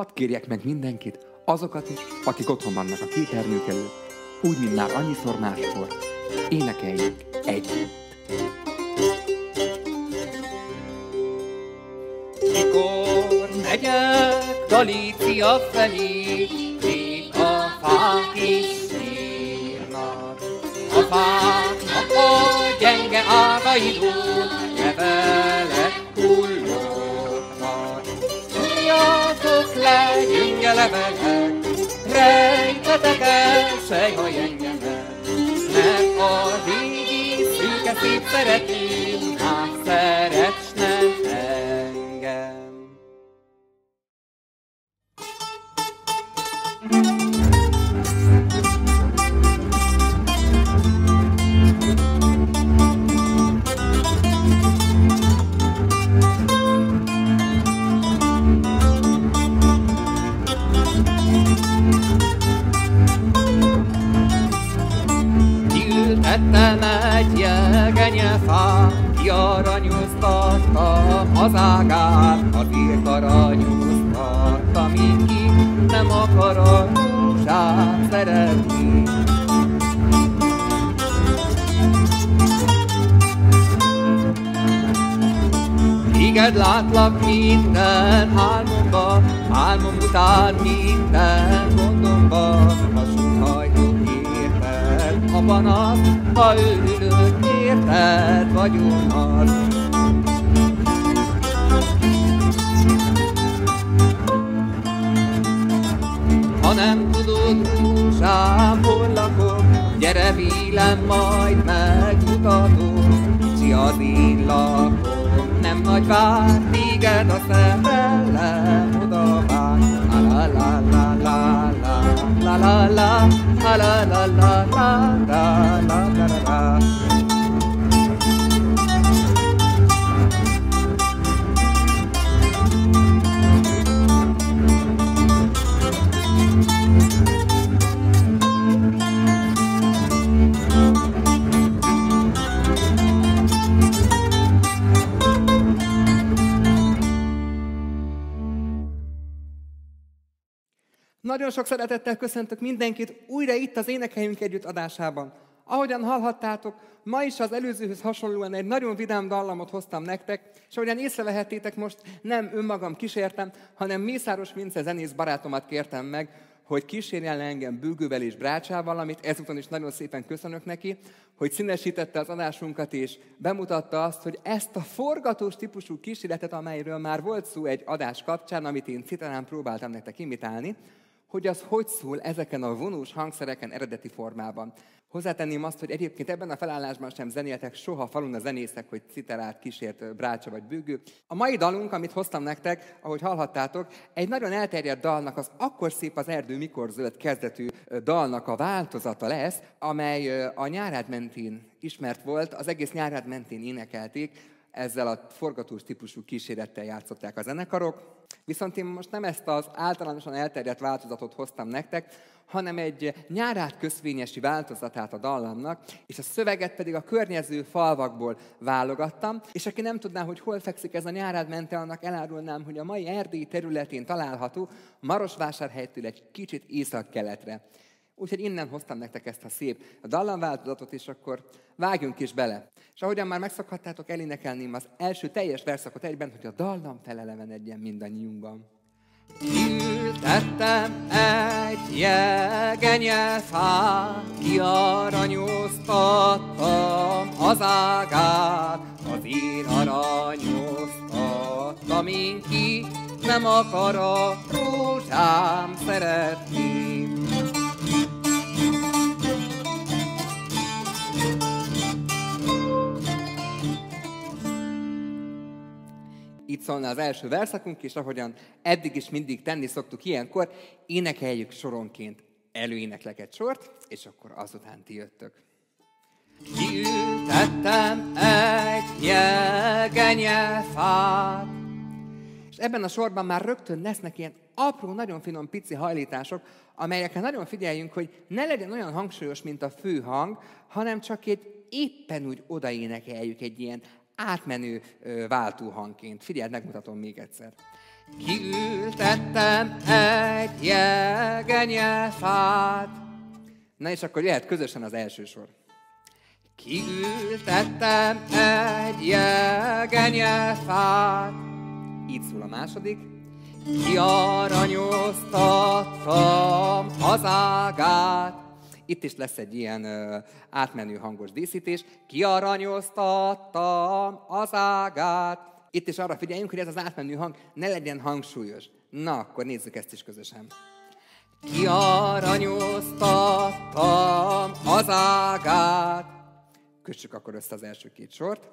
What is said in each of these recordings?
hadd kérjek meg mindenkit, azokat is, akik otthon vannak a képernyők előtt, úgy, mint már annyiszor máskor, énekeljük együtt. Mikor megyek Galícia felé, még a fák is sírnak. A fáknak a gyenge ágaidon levelek, rejtetek el sejhaj mert a régi szűke szép szeretőm, hát szeretsz Egy jegenyefát, kiaranyoztattam az ágát, azért aranyoztattam, így ki nem akar a rózsát szeretni. Téged látlak minden álmomba, álmom után minden gondomba, suhajtok érted, a panasz, ha örülök érted, vagyok az. Ha nem tudod, rózsám, hol lakom, gyere vélem, majd megmutatom, az én lakom, nem nagy vár, téged a szerelem oda vár. La la la la la la la la la la Nagyon sok szeretettel köszöntök mindenkit újra itt az Énekeljünk Együtt adásában. Ahogyan hallhattátok, ma is az előzőhöz hasonlóan egy nagyon vidám dallamot hoztam nektek, és ahogyan észrevehettétek most, nem önmagam kísértem, hanem Mészáros Vince zenész barátomat kértem meg, hogy kísérjen le engem bőgővel és brácsával, amit ezúton is nagyon szépen köszönök neki, hogy színesítette az adásunkat, és bemutatta azt, hogy ezt a forgatós típusú kísérletet, amelyről már volt szó egy adás kapcsán, amit én citálán próbáltam nektek imitálni, hogy az hogy szól ezeken a vonós hangszereken eredeti formában. Hozzátenném azt, hogy egyébként ebben a felállásban sem zenéltek soha falun a zenészek, hogy citerát kísért brácsa vagy bőgő. A mai dalunk, amit hoztam nektek, ahogy hallhattátok, egy nagyon elterjedt dalnak, az Akkor szép az erdő, mikor zöld kezdetű dalnak a változata lesz, amely a nyárád mentén ismert volt, az egész nyárád mentén énekelték, ezzel a forgatós típusú kísérettel játszották a zenekarok. Viszont én most nem ezt az általánosan elterjedt változatot hoztam nektek, hanem egy nyárát köszvényesi változatát a dallamnak, és a szöveget pedig a környező falvakból válogattam, és aki nem tudná, hogy hol fekszik ez a nyárád mente, annak elárulnám, hogy a mai Erdély területén található Marosvásárhelytől egy kicsit észak-keletre. Úgyhogy innen hoztam nektek ezt a szép dallamváltozatot, és akkor vágjunk is bele. És ahogyan már megszokhattátok, elénekelném az első teljes verszakot egyben, hogy a dallam felelevenedjen mindannyiunkban. Ültettem egy jegenyefát, kiaranyoztattam az ágát, az én aranyoztattam, én ki nem akar a rózsám szeretni. Itt szólna az első verszakunk, és ahogyan eddig is mindig tenni szoktuk ilyenkor, énekeljük soronként előéneklek egy sort, és akkor azután ti jöttök. Kiültettem egy jegenyefát, És ebben a sorban már rögtön lesznek ilyen apró, nagyon finom pici hajlítások, amelyekre nagyon figyeljünk, hogy ne legyen olyan hangsúlyos, mint a fő hang, hanem csak egy éppen úgy odaénekeljük egy ilyen átmenő váltóhangként. Figyeld, megmutatom még egyszer. Kiültettem egy jegenyefát. Na és akkor jöhet közösen az első sor. Kiültettem egy jegenyefát. Így szól a második. Kiaranyoztattam az ágát. Itt is lesz egy ilyen ö, átmenő hangos díszítés. Kiaranyoztattam az ágát. Itt is arra figyeljünk, hogy ez az átmenő hang ne legyen hangsúlyos. Na, akkor nézzük ezt is közösen. Kiaranyoztattam az ágát. Kössük akkor össze az első két sort.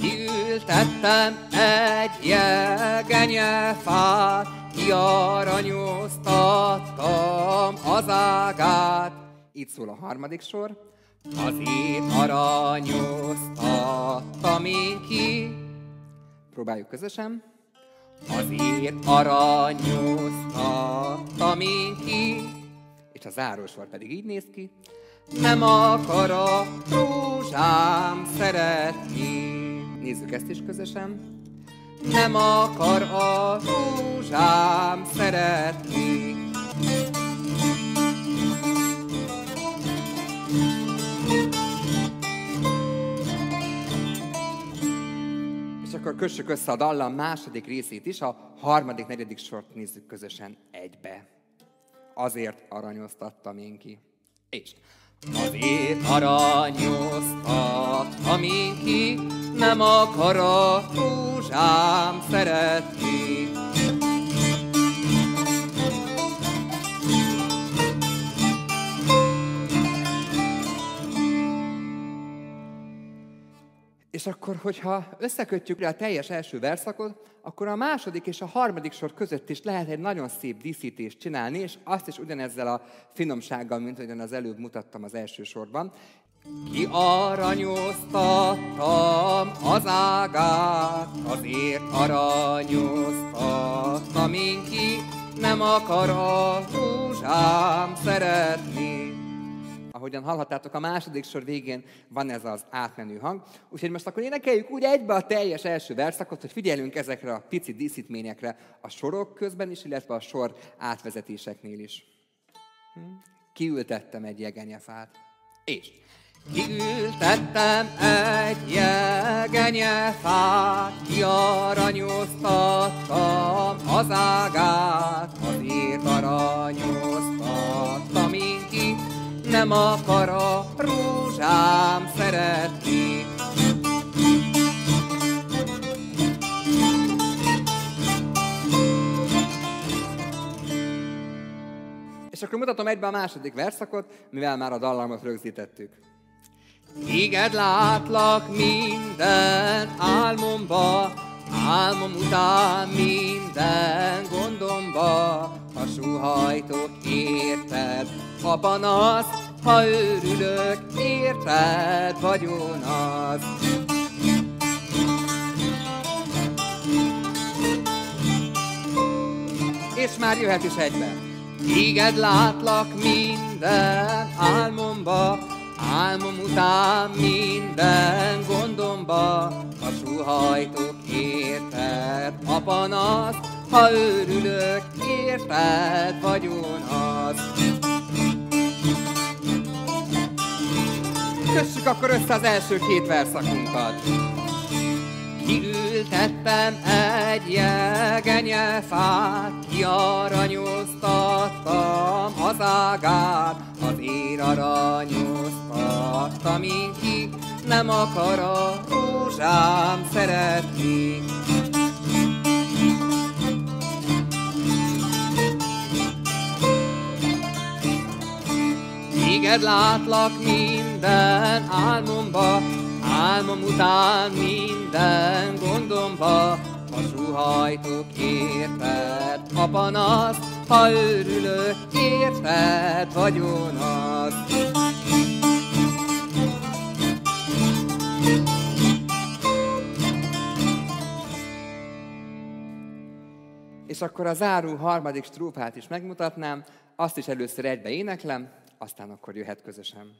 Kiültettem egy jegenyefát, kiaranyoztattam az ágát. Így szól a harmadik sor. Azért aranyoztattam én ki, Próbáljuk közösen. azért aranyoztattam én ki. És a zárósor pedig így néz ki. Nem akar a rózsám szeretni. Nézzük ezt is közösen. Nem akar a rózsám szeretni. Akkor kössük össze a dallam második részét is, a harmadik, negyedik sort nézzük közösen egybe. Azért aranyoztattam én ki. És Azért aranyoztattam én ki, nem a rózsám szeretni. És akkor, hogyha összekötjük le a teljes első verszakot, akkor a második és a harmadik sor között is lehet egy nagyon szép díszítést csinálni, és azt is ugyanezzel a finomsággal, mint ahogyan az előbb mutattam az első sorban. Ki aranyoztattam az ágát, azért aranyoztattam én ki, nem akar a rózsám szeretni. Ahogyan hallhattátok, a második sor végén van ez az átmenő hang. Úgyhogy most akkor énekeljük úgy egybe a teljes első verszakot, hogy figyelünk ezekre a pici díszítményekre a sorok közben is, illetve a sor átvezetéseknél is. Hm? Kiültettem egy jegenyefát. És Kiültettem egy jegenyefát, kiaranyoztattam az ágát, azért ki, nem akar a rózsám szeretni. És akkor mutatom egybe a második verszakot, mivel már a dallamot rögzítettük. Téged látlak minden álmomba, álmom után minden gondomba, ha suhajtok érted, ha panasz, ha őrülök érted, vagyon az. És már jöhet is egybe. Téged látlak minden álmomba, álmom után minden gondomba, ha suhajtok érted, a panasz, ha őrülök érted, vagyon az. Kössük akkor össze az első két verszakunkat. Kiültettem egy jegenyefát, kiaranyoztattam az ágát, azért aranyoztattam én ki, nem akar a rózsám szeretni. Téged látlak minden álmomba, álmom után minden gondomba, ha suhajtok érted, a panasz, ha őrülök érted, vagyon az. És akkor a záró harmadik strófát is megmutatnám, azt is először egybe éneklem, aztán akkor jöhet közösen.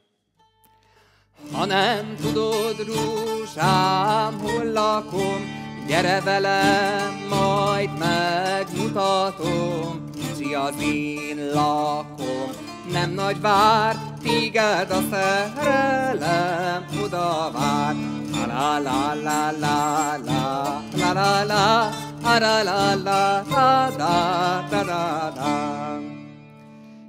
Ha nem tudod, rózsám, hol lakom, gyere velem, majd megmutatom, kicsi az én lakom. Nem nagy vár, téged a szerelem oda vár. La la la la la la la la la la la la la la la la la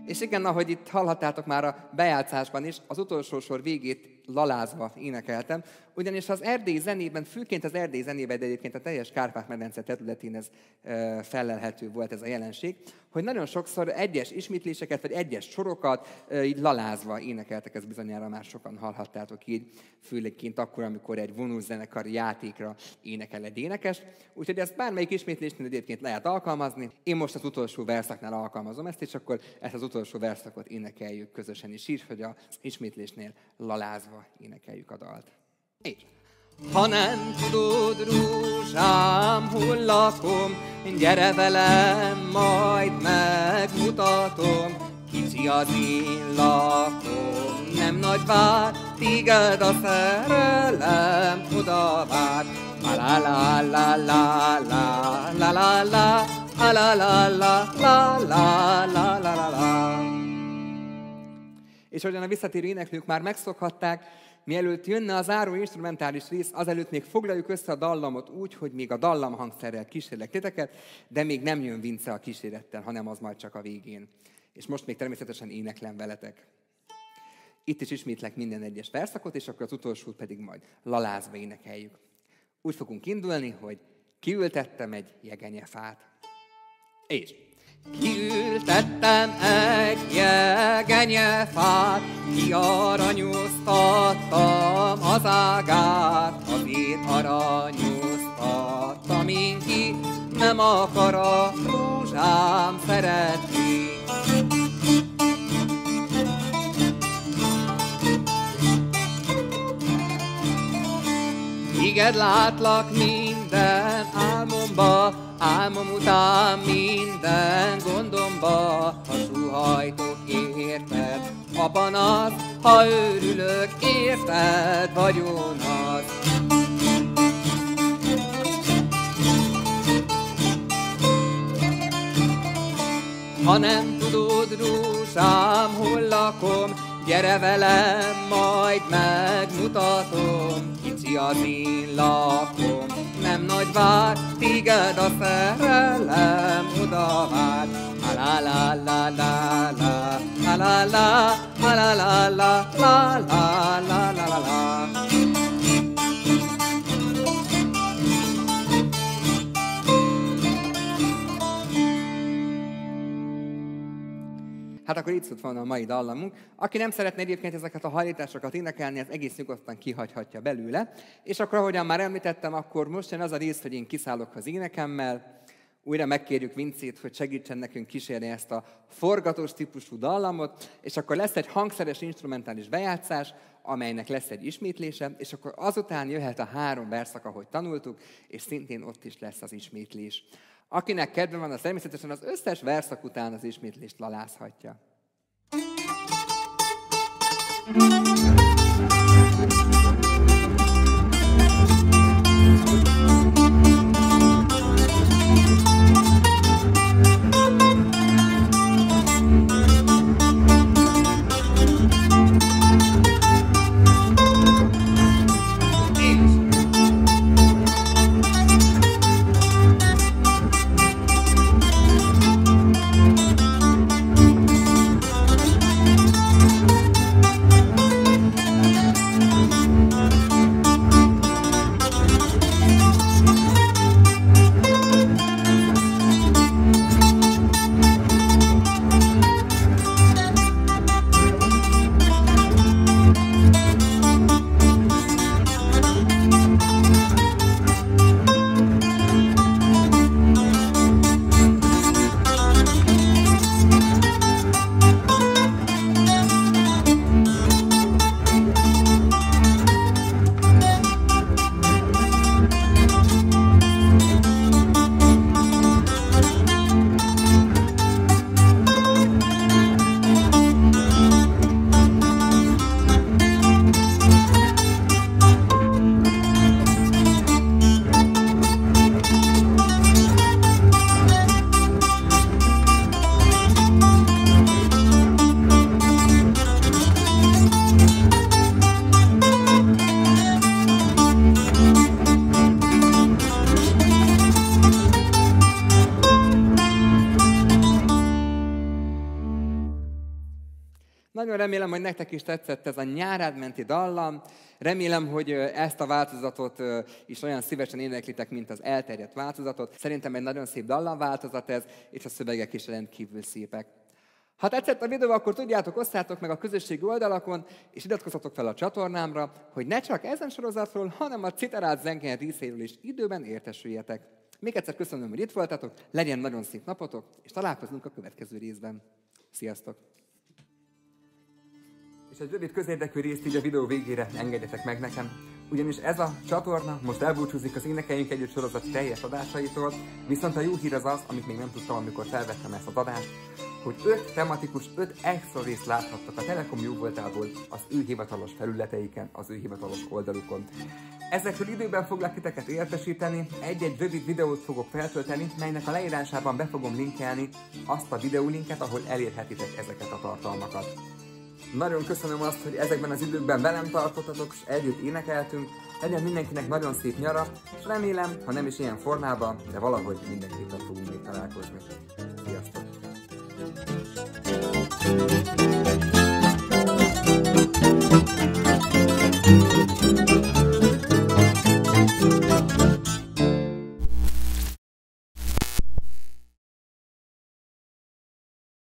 és igen, ahogy itt hallhattátok már a bejátszásban is, az utolsó sor végét lalázva énekeltem, ugyanis az erdély zenében, főként az erdély zenében, de egyébként a teljes Kárpát-medence területén ez e, felelhető volt ez a jelenség, hogy nagyon sokszor egyes ismétléseket, vagy egyes sorokat e, így lalázva énekeltek, ez bizonyára már sokan hallhattátok így, főlegként akkor, amikor egy vonózenekari játékra énekel egy énekes. Úgyhogy ezt bármelyik ismétlésnél egyébként lehet alkalmazni. Én most az utolsó verszaknál alkalmazom ezt, és akkor ezt az utolsó verszakot énekeljük közösen is így, hogy az ismétlésnél lalázva énekeljük a dalt. És ha nem tudod, rózsám, hol lakom, gyere velem, majd megmutatom. Kicsi az én lakom, nem nagy vár, téged a szerelem oda vár. La la la la la la la la la la la la la la la la la la És ahogyan a visszatérő éneklők már megszokhatták, Mielőtt jönne az záró instrumentális rész, azelőtt még foglaljuk össze a dallamot úgy, hogy még a dallam hangszerrel kísérlek titeket, de még nem jön Vince a kísérettel, hanem az majd csak a végén. És most még természetesen éneklem veletek. Itt is ismétlek minden egyes verszakot, és akkor az utolsót pedig majd lalázva énekeljük. Úgy fogunk indulni, hogy kiültettem egy jegenyefát. És Kiültettem egy jegenyefát, kiaranyoztattam az ágát, azért aranyoztattam én ki, nem akar a rózsám szeretni. Téged látlak minden álmomba, Álmom után minden gondomba, ha suhajtok érted, a panasz, ha őrülök érted, vagyon az. Ha nem tudod, rózsám, hol lakom, gyere velem, majd megmutatom, kicsi az én lakom nem nagy vár, téged a szerelem oda vár. La la la la la la la la la la la la la la la la la Hát akkor itt szólt a mai dallamunk. Aki nem szeretne egyébként ezeket a hajlításokat énekelni, az egész nyugodtan kihagyhatja belőle. És akkor, ahogyan már említettem, akkor most jön az a rész, hogy én kiszállok az énekemmel, újra megkérjük Vincét, hogy segítsen nekünk kísérni ezt a forgatós típusú dallamot, és akkor lesz egy hangszeres instrumentális bejátszás, amelynek lesz egy ismétlése, és akkor azután jöhet a három verszak, ahogy tanultuk, és szintén ott is lesz az ismétlés. Akinek kedve van, az természetesen az összes verszak után az ismétlést lalázhatja. Nagyon remélem, hogy nektek is tetszett ez a nyárádmenti dallam. Remélem, hogy ezt a változatot is olyan szívesen éneklitek, mint az elterjedt változatot. Szerintem egy nagyon szép dallam változat ez, és a szövegek is rendkívül szépek. Ha tetszett a videó, akkor tudjátok, osszátok meg a közösségi oldalakon, és iratkozzatok fel a csatornámra, hogy ne csak ezen sorozatról, hanem a citerált zengen részéről is időben értesüljetek. Még egyszer köszönöm, hogy itt voltatok, legyen nagyon szép napotok, és találkozunk a következő részben. Sziasztok! És egy rövid közérdekű részt így a videó végére engedjetek meg nekem, ugyanis ez a csatorna most elbúcsúzik az Énekeljünk Együtt sorozat teljes adásaitól, viszont a jó hír az az, amit még nem tudtam, amikor felvettem ezt az adást, hogy öt tematikus, öt extra részt láthattak a Telekom jó voltából az ő hivatalos felületeiken, az ő hivatalos oldalukon. Ezekről időben foglak titeket értesíteni, egy-egy rövid videót fogok feltölteni, melynek a leírásában be fogom linkelni azt a videólinket, ahol elérhetitek ezeket a tartalmakat. Nagyon köszönöm azt, hogy ezekben az időkben velem tartottatok, és együtt énekeltünk. Legyen mindenkinek nagyon szép nyara, és remélem, ha nem is ilyen formában, de valahogy mindenképpen fogunk még találkozni. Sziasztok! thank you